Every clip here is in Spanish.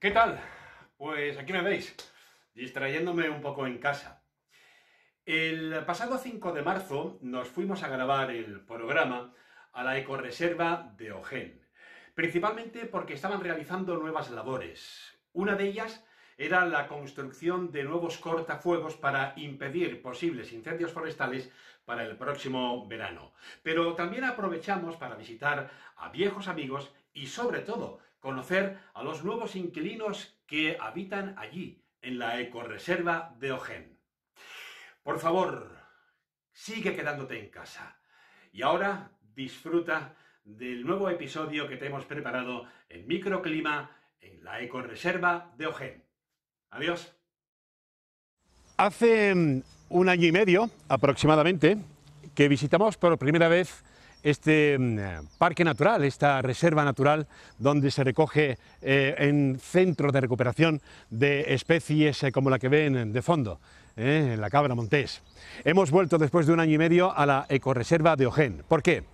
¿Qué tal? Pues aquí me veis, distrayéndome un poco en casa. El pasado 5 de marzo nos fuimos a grabar el programa a la ecoreserva de Ojén, principalmente porque estaban realizando nuevas labores. Una de ellas era la construcción de nuevos cortafuegos para impedir posibles incendios forestales para el próximo verano. Pero también aprovechamos para visitar a viejos amigos y sobre todo conocer a los nuevos inquilinos que habitan allí, en la ecoreserva de Ojén. Por favor, sigue quedándote en casa. Y ahora disfruta del nuevo episodio que te hemos preparado en microclima en la ecoreserva de Ojén. Adiós. Hace mm, un año y medio aproximadamente que visitamos por primera vez este mm, parque natural, esta reserva natural donde se recoge eh, en centros de recuperación de especies eh, como la que ven de fondo, eh, la cabra montés. Hemos vuelto después de un año y medio a la ecoreserva de Ojén. ¿Por qué?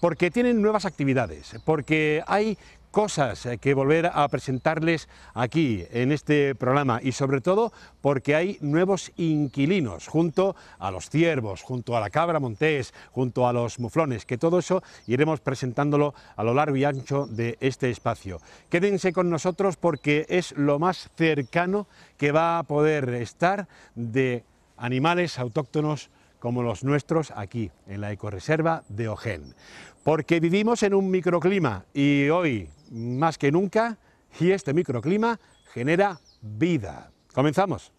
Porque tienen nuevas actividades, porque hay cosas eh, que volver a presentarles aquí en este programa y sobre todo porque hay nuevos inquilinos junto a los ciervos, junto a la cabra montés, junto a los muflones, que todo eso iremos presentándolo a lo largo y ancho de este espacio. Quédense con nosotros porque es lo más cercano que va a poder estar de animales autóctonos como los nuestros aquí, en la ecoreserva de Ojén. Porque vivimos en un microclima y hoy, más que nunca, y este microclima genera vida. Comenzamos.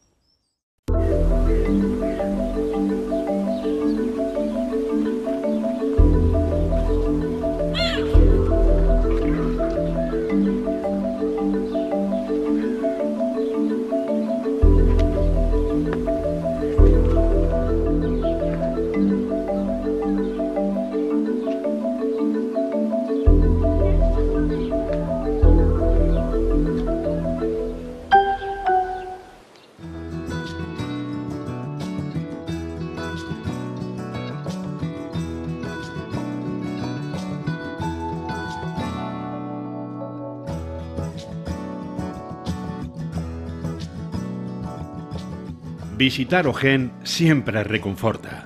Visitar Ojén siempre reconforta.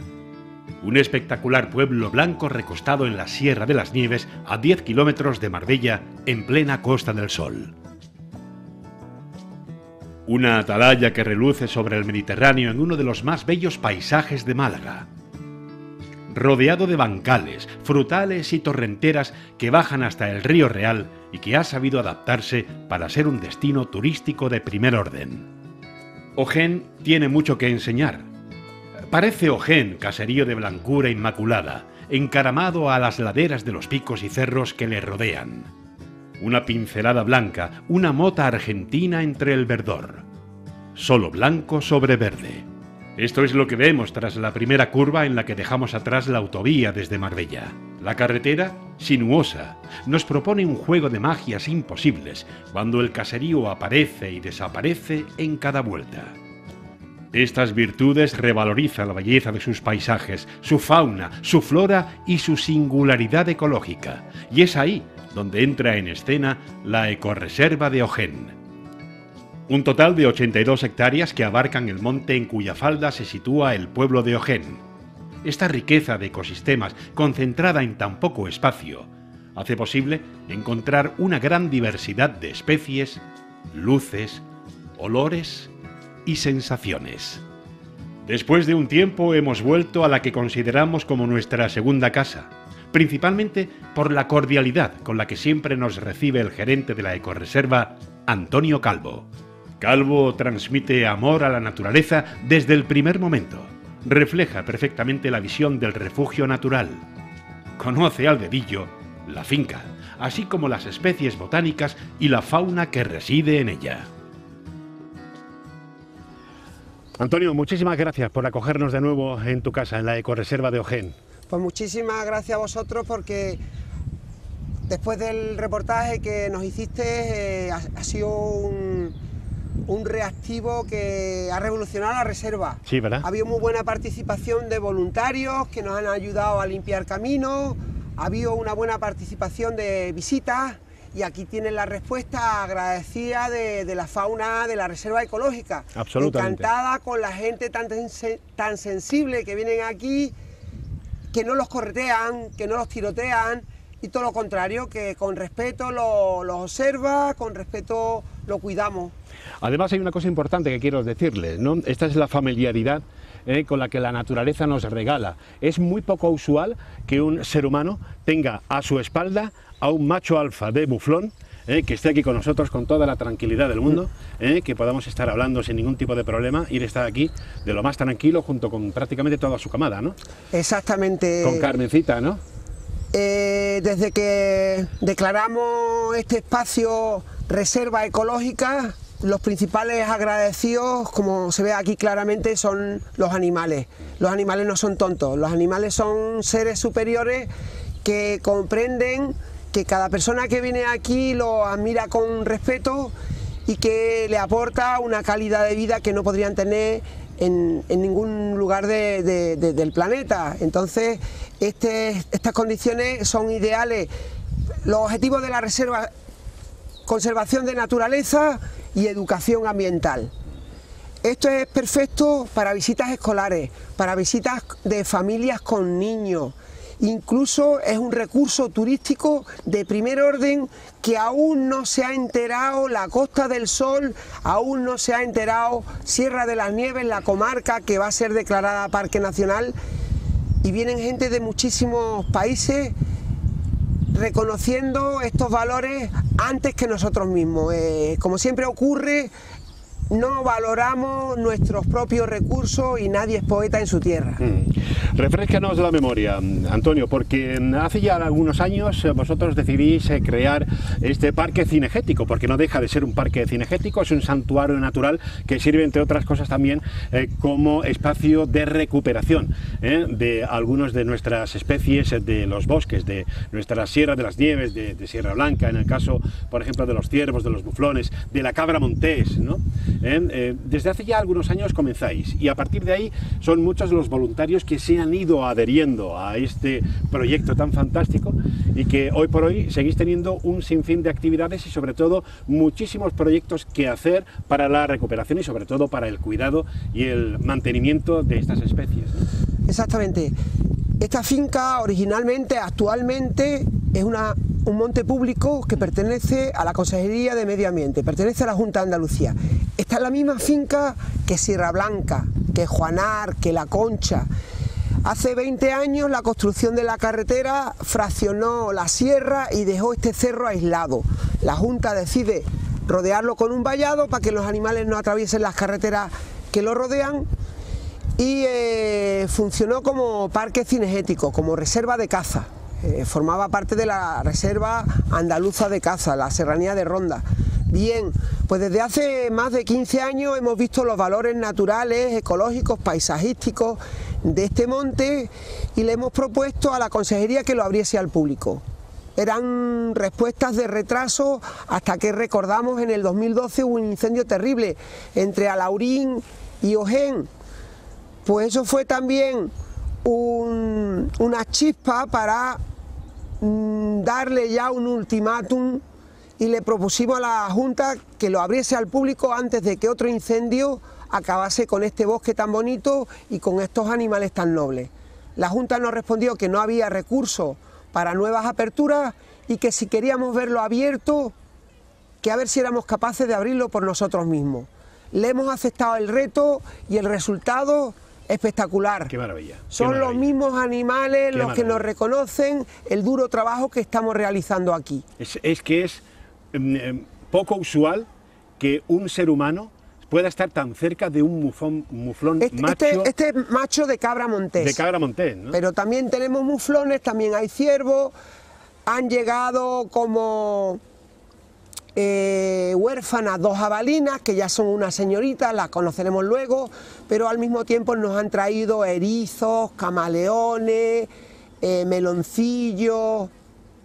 Un espectacular pueblo blanco recostado en la Sierra de las Nieves a 10 kilómetros de Marbella en plena Costa del Sol. Una atalaya que reluce sobre el Mediterráneo en uno de los más bellos paisajes de Málaga. Rodeado de bancales, frutales y torrenteras que bajan hasta el río Real y que ha sabido adaptarse para ser un destino turístico de primer orden. Ojén tiene mucho que enseñar. Parece Ojén, caserío de blancura inmaculada, encaramado a las laderas de los picos y cerros que le rodean. Una pincelada blanca, una mota argentina entre el verdor. Solo blanco sobre verde. Esto es lo que vemos tras la primera curva en la que dejamos atrás la autovía desde Marbella. La carretera, sinuosa, nos propone un juego de magias imposibles cuando el caserío aparece y desaparece en cada vuelta. Estas virtudes revalorizan la belleza de sus paisajes, su fauna, su flora y su singularidad ecológica. Y es ahí donde entra en escena la ecoreserva de Ojén un total de 82 hectáreas que abarcan el monte en cuya falda se sitúa el pueblo de Ojén. Esta riqueza de ecosistemas concentrada en tan poco espacio hace posible encontrar una gran diversidad de especies, luces, olores y sensaciones. Después de un tiempo hemos vuelto a la que consideramos como nuestra segunda casa, principalmente por la cordialidad con la que siempre nos recibe el gerente de la ecoreserva, Antonio Calvo. Calvo transmite amor a la naturaleza desde el primer momento. Refleja perfectamente la visión del refugio natural. Conoce al dedillo la finca, así como las especies botánicas y la fauna que reside en ella. Antonio, muchísimas gracias por acogernos de nuevo en tu casa, en la ecoreserva de Ojén. Pues muchísimas gracias a vosotros porque después del reportaje que nos hiciste eh, ha sido un, un reactivo que ha revolucionado la reserva. Sí, ¿verdad? Ha habido muy buena participación de voluntarios que nos han ayudado a limpiar caminos, ha habido una buena participación de visitas y aquí tienen la respuesta agradecida de, la fauna de la reserva ecológica. Absolutamente. Encantada con la gente tan, tan sensible que vienen aquí, que no los corretean, que no los tirotean y todo lo contrario, que con respeto los lo observa, con respeto lo cuidamos. Además hay una cosa importante que quiero decirles, ¿no? Esta es la familiaridad eh, con la que la naturaleza nos regala. Es muy poco usual que un ser humano tenga a su espalda a un macho alfa de buflón eh, que esté aquí con nosotros con toda la tranquilidad del mundo, eh, que podamos estar hablando sin ningún tipo de problema, ir a estar aquí de lo más tranquilo junto con prácticamente toda su camada, ¿no? Exactamente. Con Carmencita, ¿no? desde que declaramos este espacio reserva ecológica, los principales agradecidos, como se ve aquí claramente, son los animales. Los animales no son tontos, los animales son seres superiores que comprenden que cada persona que viene aquí lo admira con respeto y que le aporta una calidad de vida que no podrían tener en, ningún lugar del planeta. Entonces, este, estas condiciones son ideales. Los objetivos de la reserva, conservación de naturaleza, y educación ambiental. Esto es perfecto para visitas escolares, para visitas de familias con niños. Incluso es un recurso turístico de primer orden que aún no se ha enterado la Costa del Sol, aún no se ha enterado Sierra de las Nieves, la comarca que va a ser declarada Parque Nacional. Y vienen gente de muchísimos países reconociendo estos valores antes que nosotros mismos. Eh, como siempre ocurre, no valoramos nuestros propios recursos y nadie es poeta en su tierra. Mm. Refrescanos la memoria, Antonio, porque hace ya algunos años vosotros decidís eh, crear este parque cinegético, porque no deja de ser un parque cinegético, es un santuario natural que sirve, entre otras cosas, también eh, como espacio de recuperación eh, de algunas de nuestras especies de los bosques, de nuestra Sierra de las Nieves, de, Sierra Blanca, en el caso, por ejemplo, de los ciervos, de los buflones, de la cabra montés, ¿no? ¿Eh? Eh, desde hace ya algunos años comenzáis y a partir de ahí son muchos los voluntarios que se han ido adheriendo a este proyecto tan fantástico y que hoy por hoy seguís teniendo un sinfín de actividades y sobre todo muchísimos proyectos que hacer para la recuperación y sobre todo para el cuidado y el mantenimiento de estas especies. Exactamente. Esta finca originalmente, actualmente, es una, un monte público que pertenece a la Consejería de Medio Ambiente, pertenece a la Junta de Andalucía. Esta es la misma finca que Sierra Blanca, que Juanar, que La Concha. Hace 20 años la construcción de la carretera fraccionó la sierra y dejó este cerro aislado. La Junta decide rodearlo con un vallado para que los animales no atraviesen las carreteras que lo rodean y eh, funcionó como parque cinegético, como reserva de caza. Eh, formaba parte de la reserva andaluza de caza, la serranía de Ronda. Bien, pues desde hace más de 15 años hemos visto los valores naturales, ecológicos, paisajísticos de este monte y le hemos propuesto a la consejería que lo abriese al público. Eran respuestas de retraso hasta que recordamos en el 2012 hubo un incendio terrible entre Alaurín y Ojén, pues eso fue también una chispa para darle ya un ultimátum y le propusimos a la Junta que lo abriese al público antes de que otro incendio acabase con este bosque tan bonito y con estos animales tan nobles. La Junta nos respondió que no había recursos para nuevas aperturas y que si queríamos verlo abierto, que a ver si éramos capaces de abrirlo por nosotros mismos. Le hemos aceptado el reto y el resultado espectacular. Qué maravilla. Son los mismos animales los que nos reconocen el duro trabajo que estamos realizando aquí. Es, que es em, em, poco usual que un ser humano pueda estar tan cerca de un muflón este, macho. Este, este, macho de cabra montés. De cabra montés, ¿no? Pero también tenemos muflones, también hay ciervos, han llegado como eh, huérfanas, dos jabalinas, que ya son unas señoritas, las conoceremos luego, pero al mismo tiempo nos han traído erizos, camaleones, eh, meloncillos,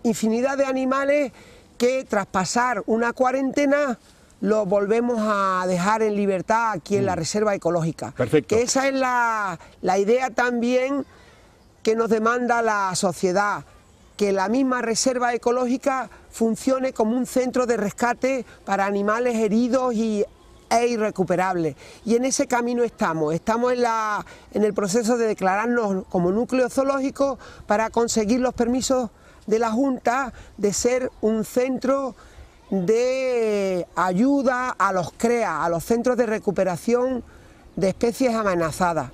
infinidad de animales que tras pasar una cuarentena los volvemos a dejar en libertad aquí en la mm. reserva ecológica. Perfecto. Que esa es la, la idea también que nos demanda la sociedad que la misma reserva ecológica funcione como un centro de rescate para animales heridos y e irrecuperables. Y en ese camino estamos, estamos en, la, en el proceso de declararnos como núcleo zoológico para conseguir los permisos de la Junta de ser un centro de ayuda a los CREA, a los centros de recuperación de especies amenazadas.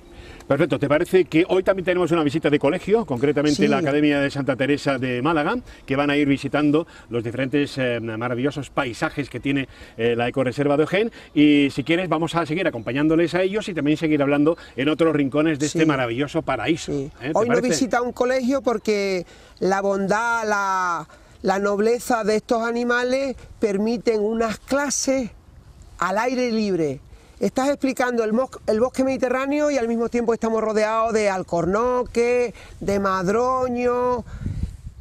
Perfecto, ¿te parece que hoy también tenemos una visita de colegio, concretamente la Academia de Santa Teresa de Málaga, que van a ir visitando los diferentes eh, maravillosos paisajes que tiene eh, la ecoreserva de Ojén y si quieres vamos a seguir acompañándoles a ellos y también seguir hablando en otros rincones de este maravilloso paraíso. ¿eh? Hoy no visita un colegio porque la bondad, la, la nobleza de estos animales permiten unas clases al aire libre estás explicando el, bosque mediterráneo y al mismo tiempo estamos rodeados de alcornoque, de madroño,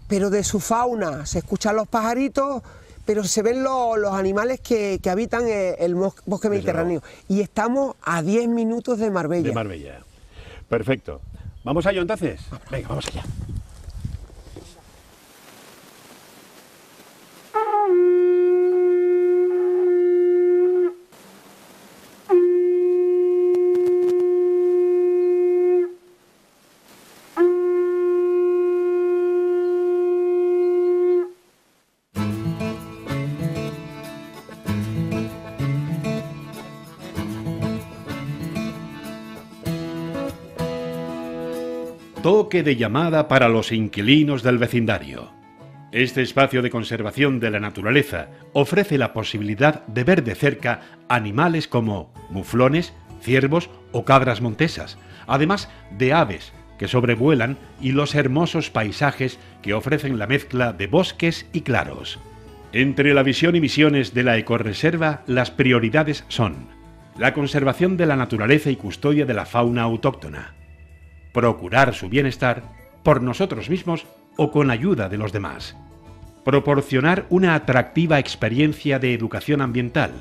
pero de su fauna. Se escuchan los pajaritos, pero se ven los animales que, habitan el bosque mediterráneo. Y estamos a 10 minutos de Marbella. De Marbella. Perfecto. ¿Vamos allá entonces? Venga, vamos allá. De llamada para los inquilinos del vecindario. Este espacio de conservación de la naturaleza ofrece la posibilidad de ver de cerca animales como muflones, ciervos o cabras montesas, además de aves que sobrevuelan y los hermosos paisajes que ofrecen la mezcla de bosques y claros. Entre la visión y misiones de la ecoreserva, las prioridades son la conservación de la naturaleza y custodia de la fauna autóctona, procurar su bienestar por nosotros mismos o con ayuda de los demás, proporcionar una atractiva experiencia de educación ambiental,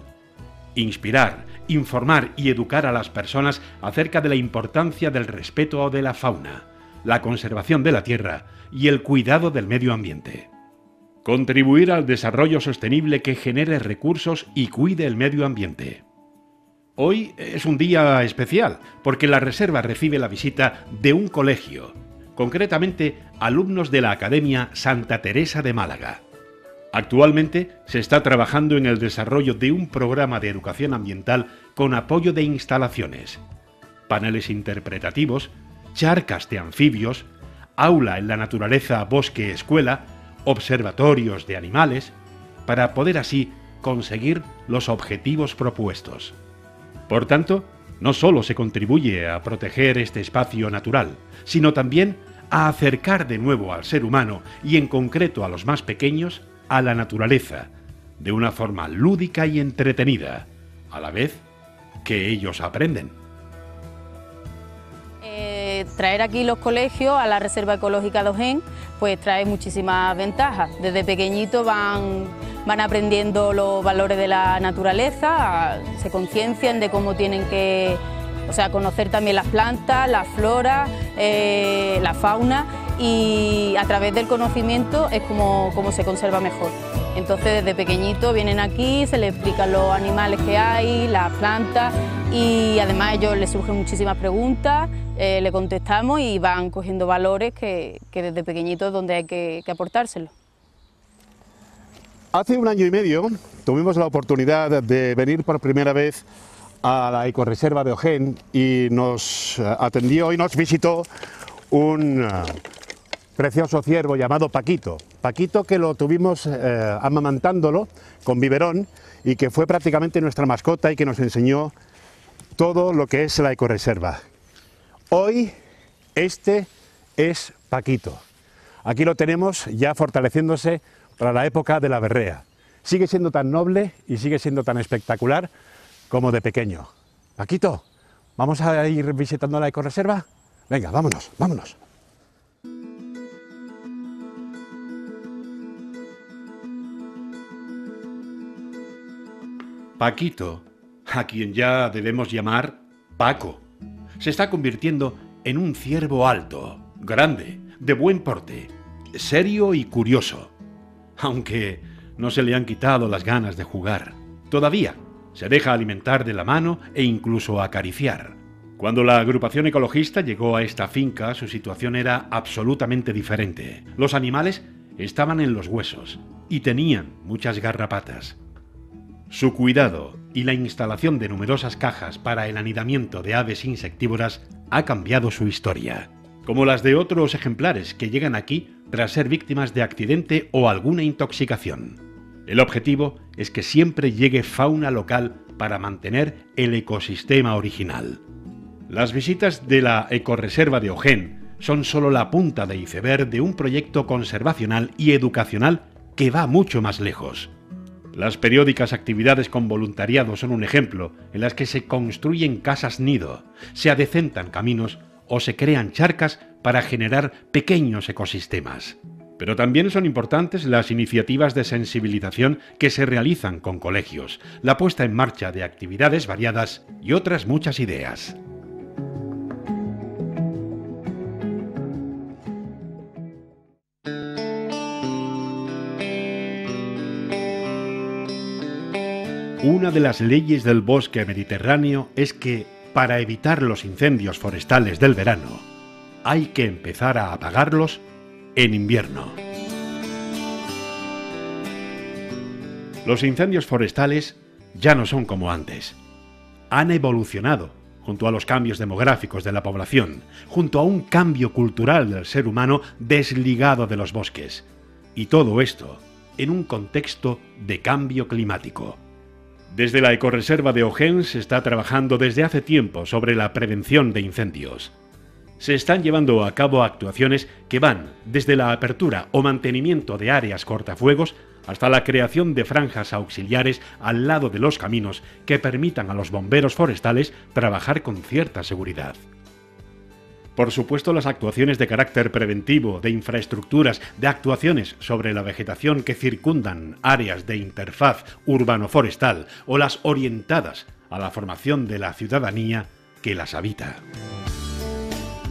inspirar, informar y educar a las personas acerca de la importancia del respeto de la fauna, la conservación de la tierra y el cuidado del medio ambiente. Contribuir al desarrollo sostenible que genere recursos y cuide el medio ambiente. Hoy es un día especial porque la reserva recibe la visita de un colegio, concretamente alumnos de la Academia Santa Teresa de Málaga. Actualmente se está trabajando en el desarrollo de un programa de educación ambiental con apoyo de instalaciones, paneles interpretativos, charcas de anfibios, aula en la naturaleza bosque-escuela, observatorios de animales, para poder así conseguir los objetivos propuestos. Por tanto, no solo se contribuye a proteger este espacio natural, sino también a acercar de nuevo al ser humano y en concreto a los más pequeños a la naturaleza, de una forma lúdica y entretenida, a la vez que ellos aprenden. Traer aquí los colegios a la Reserva Ecológica de Ojén, pues trae muchísimas ventajas. Desde pequeñito van van aprendiendo los valores de la naturaleza, se conciencian de cómo tienen que o sea, conocer también las plantas, la flora, eh, la fauna y a través del conocimiento es como, como, se conserva mejor. Entonces desde pequeñito vienen aquí, se les explican los animales que hay, las plantas y además ellos les surgen muchísimas preguntas, eh, le contestamos y van cogiendo valores que, desde pequeñito es donde hay que, que aportárselos. Hace un año y medio tuvimos la oportunidad de venir por primera vez a la ecoreserva de Ojén y nos eh, atendió y nos visitó un eh, precioso ciervo llamado Paquito. Paquito que lo tuvimos eh, amamantándolo con biberón y que fue prácticamente nuestra mascota y que nos enseñó todo lo que es la ecoreserva. Hoy este es Paquito. Aquí lo tenemos ya fortaleciéndose para la época de la berrea. Sigue siendo tan noble y sigue siendo tan espectacular como de pequeño. Paquito, ¿vamos a ir visitando la ecoreserva? Venga, vámonos, vámonos. Paquito, a quien ya debemos llamar Paco, se está convirtiendo en un ciervo alto, grande, de buen porte, serio y curioso, aunque no se le han quitado las ganas de jugar. Todavía se deja alimentar de la mano e incluso acariciar. Cuando la agrupación ecologista llegó a esta finca, su situación era absolutamente diferente. Los animales estaban en los huesos y tenían muchas garrapatas. Su cuidado y la instalación de numerosas cajas para el anidamiento de aves insectívoras ha cambiado su historia, como las de otros ejemplares que llegan aquí tras ser víctimas de accidente o alguna intoxicación. El objetivo es que siempre llegue fauna local para mantener el ecosistema original. Las visitas de la ecoreserva de Ojén son solo la punta de iceberg de un proyecto conservacional y educacional que va mucho más lejos. Las periódicas actividades con voluntariado son un ejemplo en las que se construyen casas nido, se adecentan caminos o se crean charcas para generar pequeños ecosistemas. Pero también son importantes las iniciativas de sensibilización que se realizan con colegios, la puesta en marcha de actividades variadas y otras muchas ideas. Una de las leyes del bosque mediterráneo es que, para evitar los incendios forestales del verano, hay que empezar a apagarlos en invierno. Los incendios forestales ya no son como antes. Han evolucionado junto a los cambios demográficos de la población, junto a un cambio cultural del ser humano desligado de los bosques. Y todo esto en un contexto de cambio climático. Desde la ecoreserva de Ojén se está trabajando desde hace tiempo sobre la prevención de incendios se están llevando a cabo actuaciones que van desde la apertura o mantenimiento de áreas cortafuegos hasta la creación de franjas auxiliares al lado de los caminos que permitan a los bomberos forestales trabajar con cierta seguridad. Por supuesto, las actuaciones de carácter preventivo, de infraestructuras, de actuaciones sobre la vegetación que circundan áreas de interfaz urbano-forestal o las orientadas a la formación de la ciudadanía que las habita.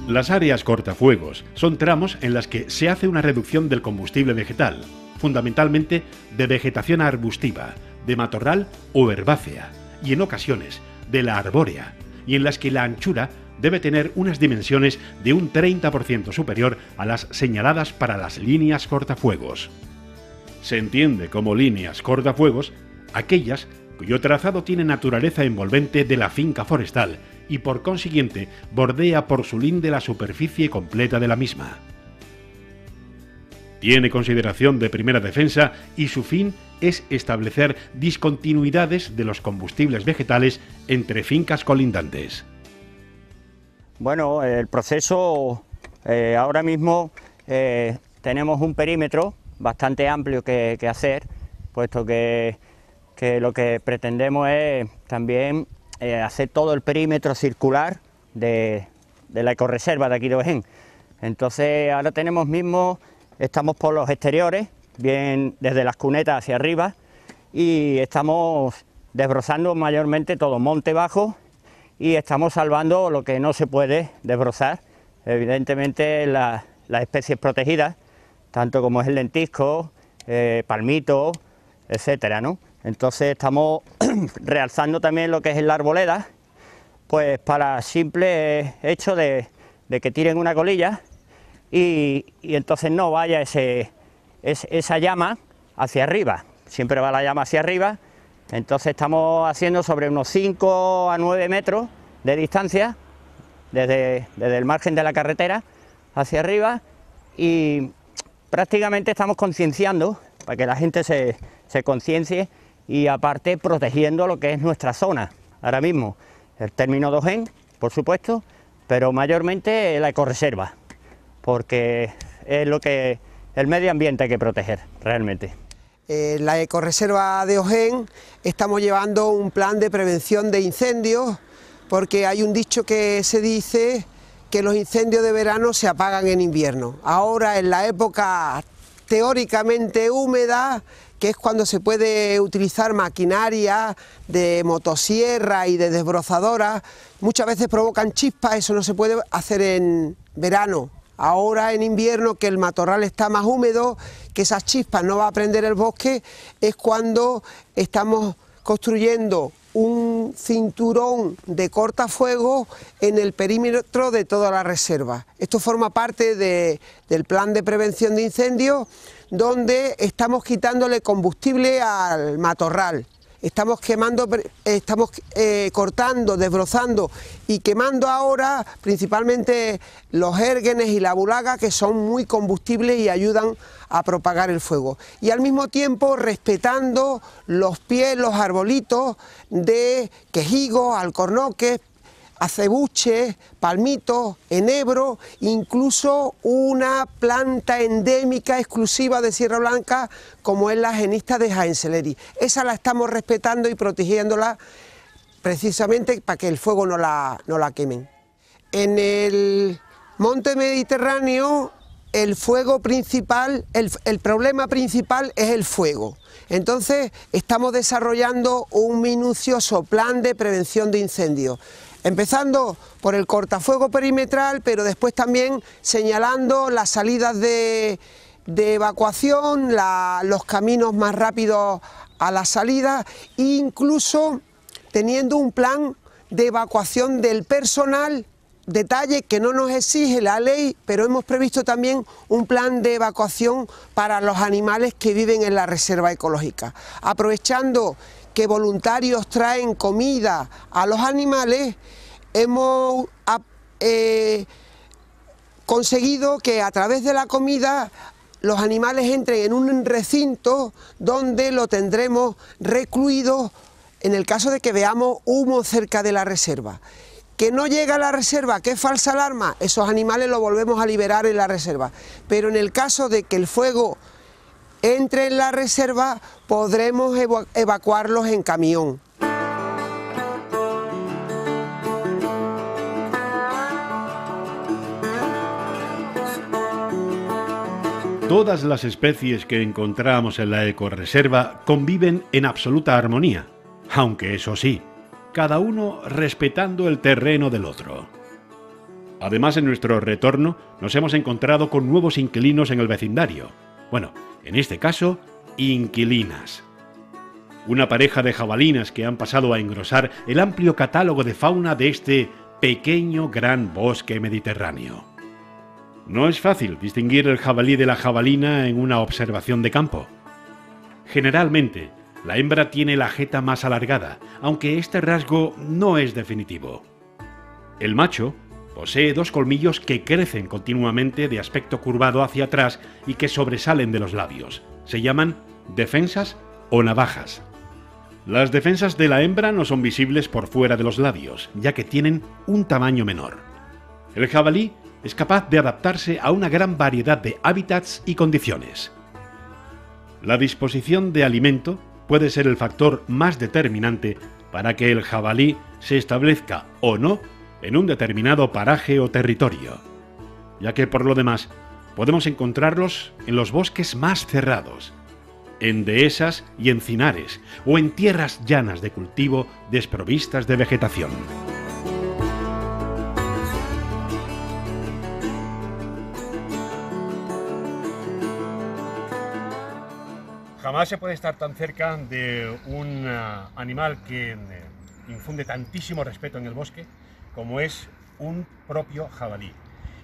Las áreas cortafuegos son tramos en las que se hace una reducción del combustible vegetal, fundamentalmente de vegetación arbustiva, de matorral o herbácea, y en ocasiones de la arbórea, y en las que la anchura debe tener unas dimensiones de un 30% superior a las señaladas para las líneas cortafuegos. Se entiende como líneas cortafuegos aquellas cuyo trazado tiene naturaleza envolvente de la finca forestal y por consiguiente bordea por su linde la superficie completa de la misma. Tiene consideración de primera defensa y su fin es establecer discontinuidades de los combustibles vegetales entre fincas colindantes. Bueno, el proceso eh, ahora mismo eh, tenemos un perímetro bastante amplio que, hacer, puesto que, lo que pretendemos es también eh, hacer todo el perímetro circular de, la ecoreserva de aquí de. Entonces ahora tenemos mismo, estamos por los exteriores, bien desde las cunetas hacia arriba, y estamos desbrozando mayormente todo monte bajo y estamos salvando lo que no se puede desbrozar, evidentemente las especies protegidas, tanto como es el lentisco, eh, palmito, etcétera, ¿no? Entonces estamos realzando también lo que es la arboleda, pues para simple hecho de, que tiren una colilla y, entonces no vaya ese, esa llama hacia arriba, siempre va la llama hacia arriba, entonces estamos haciendo sobre unos 5 a 9 metros de distancia desde, el margen de la carretera hacia arriba y prácticamente estamos concienciando para que la gente se, se conciencie y aparte protegiendo lo que es nuestra zona. Ahora mismo el término de Ojén, por supuesto, pero mayormente la ecoreserva, porque es lo que el medio ambiente hay que proteger realmente. En la ecoreserva de Ojén estamos llevando un plan de prevención de incendios, porque hay un dicho que se dice que los incendios de verano se apagan en invierno. Ahora en la época teóricamente húmeda que es cuando se puede utilizar maquinaria de motosierra y de desbrozadora, muchas veces provocan chispas, eso no se puede hacer en verano, ahora en invierno que el matorral está más húmedo, que esas chispas no va a prender el bosque, es cuando estamos construyendo un cinturón de cortafuegos en el perímetro de toda la reserva. Esto forma parte del plan de prevención de incendios donde estamos quitándole combustible al matorral estamos quemando, estamos eh, cortando, desbrozando y quemando ahora principalmente los érgenes y la bulaga que son muy combustibles y ayudan a propagar el fuego. Y al mismo tiempo respetando los pies, los arbolitos de quejigos, alcornoques, acebuches, palmitos, enebro, incluso una planta endémica exclusiva de Sierra Blanca como es la genista de Jaenseleri. Esa la estamos respetando y protegiéndola precisamente para que el fuego no la, no la quemen. En el monte Mediterráneo el fuego principal, el, el, problema principal es el fuego. Entonces estamos desarrollando un minucioso plan de prevención de incendios empezando por el cortafuego perimetral, pero después también señalando las salidas de, evacuación, los caminos más rápidos a la salida e incluso teniendo un plan de evacuación del personal, detalle que no nos exige la ley, pero hemos previsto también un plan de evacuación para los animales que viven en la reserva ecológica, aprovechando que voluntarios traen comida a los animales, hemos eh, conseguido que a través de la comida los animales entren en un recinto donde lo tendremos recluido en el caso de que veamos humo cerca de la reserva. Que no llega a la reserva, que es falsa alarma, esos animales los volvemos a liberar en la reserva. Pero en el caso de que el fuego entre en la reserva podremos evacuarlos en camión. Todas las especies que encontramos en la ecoreserva conviven en absoluta armonía, aunque eso sí, cada uno respetando el terreno del otro. Además, en nuestro retorno nos hemos encontrado con nuevos inquilinos en el vecindario. Bueno, en este caso, inquilinas. Una pareja de jabalinas que han pasado a engrosar el amplio catálogo de fauna de este pequeño gran bosque mediterráneo. No es fácil distinguir el jabalí de la jabalina en una observación de campo. Generalmente, la hembra tiene la jeta más alargada, aunque este rasgo no es definitivo. El macho Posee dos colmillos que crecen continuamente de aspecto curvado hacia atrás y que sobresalen de los labios. Se llaman defensas o navajas. Las defensas de la hembra no son visibles por fuera de los labios, ya que tienen un tamaño menor. El jabalí es capaz de adaptarse a una gran variedad de hábitats y condiciones. La disposición de alimento puede ser el factor más determinante para que el jabalí se establezca o no en un determinado paraje o territorio, ya que por lo demás podemos encontrarlos en los bosques más cerrados, en dehesas y encinares o en tierras llanas de cultivo desprovistas de vegetación. Jamás se puede estar tan cerca de un eh, animal que eh, infunde tantísimo respeto en el bosque como es un propio jabalí.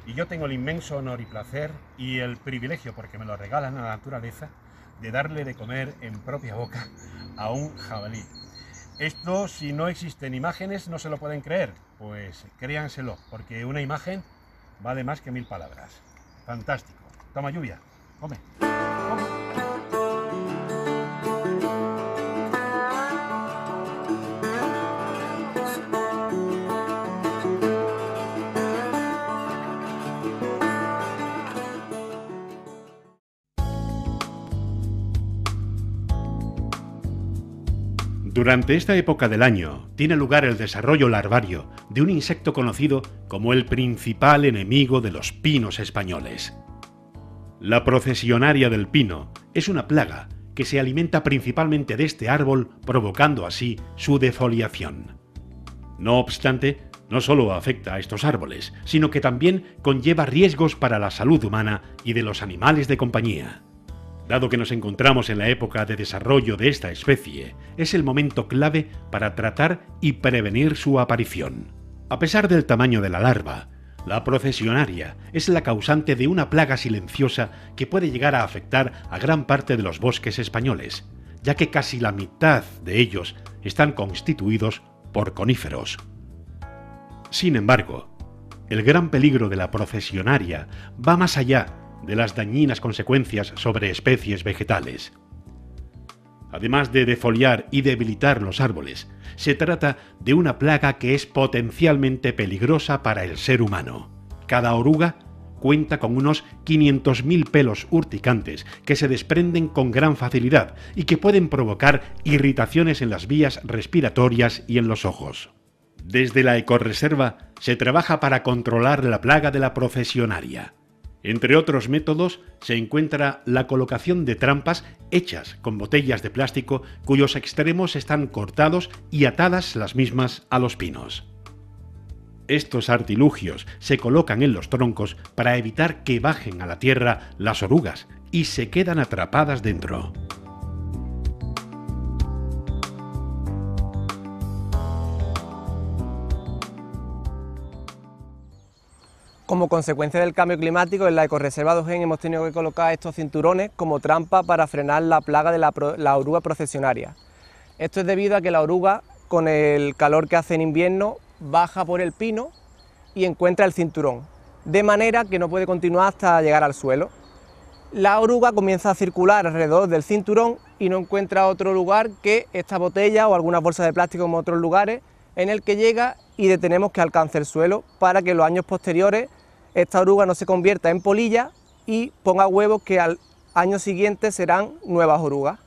Y yo tengo el inmenso honor y placer y el privilegio, porque me lo regalan a la naturaleza, de darle de comer en propia boca a un jabalí. Esto, si no existen imágenes, no se lo pueden creer. Pues créanselo, porque una imagen vale más que mil palabras. Fantástico. Toma lluvia. Come. Durante esta época del año tiene lugar el desarrollo larvario de un insecto conocido como el principal enemigo de los pinos españoles. La procesionaria del pino es una plaga que se alimenta principalmente de este árbol provocando así su defoliación. No obstante, no solo afecta a estos árboles, sino que también conlleva riesgos para la salud humana y de los animales de compañía. Dado que nos encontramos en la época de desarrollo de esta especie, es el momento clave para tratar y prevenir su aparición. A pesar del tamaño de la larva, la procesionaria es la causante de una plaga silenciosa que puede llegar a afectar a gran parte de los bosques españoles, ya que casi la mitad de ellos están constituidos por coníferos. Sin embargo, el gran peligro de la procesionaria va más allá de las dañinas consecuencias sobre especies vegetales. Además de defoliar y debilitar los árboles, se trata de una plaga que es potencialmente peligrosa para el ser humano. Cada oruga cuenta con unos 500.000 pelos urticantes que se desprenden con gran facilidad y que pueden provocar irritaciones en las vías respiratorias y en los ojos. Desde la ecoreserva se trabaja para controlar la plaga de la procesionaria. Entre otros métodos se encuentra la colocación de trampas hechas con botellas de plástico cuyos extremos están cortados y atadas las mismas a los pinos. Estos artilugios se colocan en los troncos para evitar que bajen a la tierra las orugas y se quedan atrapadas dentro. Como consecuencia del cambio climático, en la ecoreserva de Ojén hemos tenido que colocar estos cinturones como trampa para frenar la plaga de la, oruga procesionaria. Esto es debido a que la oruga, con el calor que hace en invierno, baja por el pino y encuentra el cinturón, de manera que no puede continuar hasta llegar al suelo. La oruga comienza a circular alrededor del cinturón y no encuentra otro lugar que esta botella o alguna bolsa de plástico en otros lugares en el que llega y detenemos que alcance el suelo para que los años posteriores esta oruga no se convierta en polilla y ponga huevos que al año siguiente serán nuevas orugas.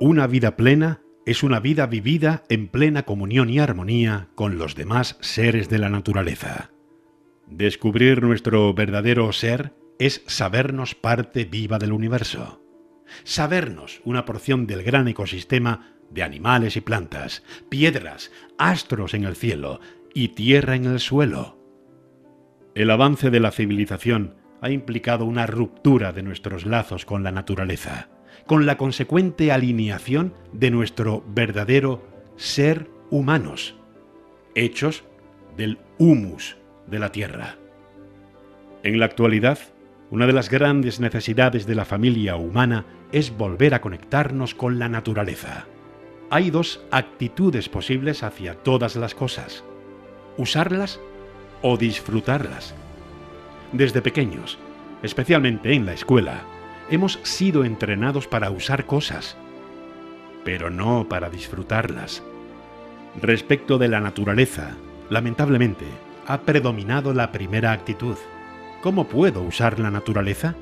Una vida plena es una vida vivida en plena comunión y armonía con los demás seres de la naturaleza. Descubrir nuestro verdadero ser es sabernos parte viva del universo sabernos una porción del gran ecosistema de animales y plantas, piedras, astros en el cielo y tierra en el suelo. El avance de la civilización ha implicado una ruptura de nuestros lazos con la naturaleza, con la consecuente alineación de nuestro verdadero ser humanos, hechos del humus de la tierra. En la actualidad, una de las grandes necesidades de la familia humana es volver a conectarnos con la naturaleza. Hay dos actitudes posibles hacia todas las cosas. Usarlas o disfrutarlas. Desde pequeños, especialmente en la escuela, hemos sido entrenados para usar cosas, pero no para disfrutarlas. Respecto de la naturaleza, lamentablemente, ha predominado la primera actitud. ¿Cómo puedo usar la naturaleza?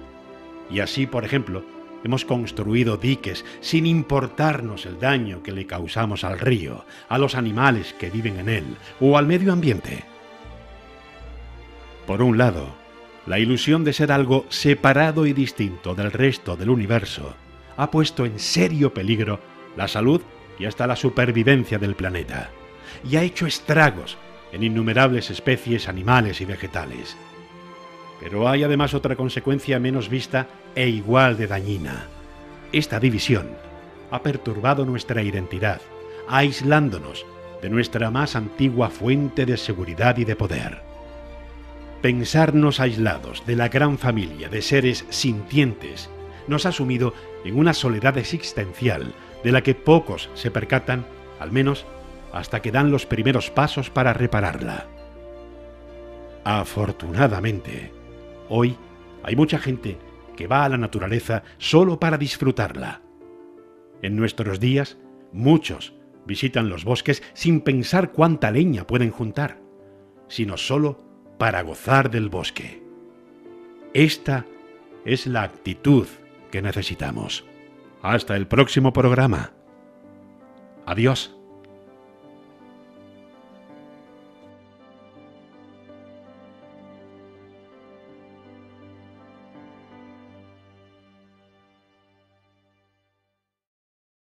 Y así, por ejemplo, hemos construido diques sin importarnos el daño que le causamos al río, a los animales que viven en él o al medio ambiente. Por un lado, la ilusión de ser algo separado y distinto del resto del universo ha puesto en serio peligro la salud y hasta la supervivencia del planeta, y ha hecho estragos en innumerables especies animales y vegetales. Pero hay además otra consecuencia menos vista e igual de dañina. Esta división ha perturbado nuestra identidad, aislándonos de nuestra más antigua fuente de seguridad y de poder. Pensarnos aislados de la gran familia de seres sintientes nos ha sumido en una soledad existencial de la que pocos se percatan, al menos hasta que dan los primeros pasos para repararla. Afortunadamente, Hoy hay mucha gente que va a la naturaleza solo para disfrutarla. En nuestros días, muchos visitan los bosques sin pensar cuánta leña pueden juntar, sino solo para gozar del bosque. Esta es la actitud que necesitamos. Hasta el próximo programa. Adiós.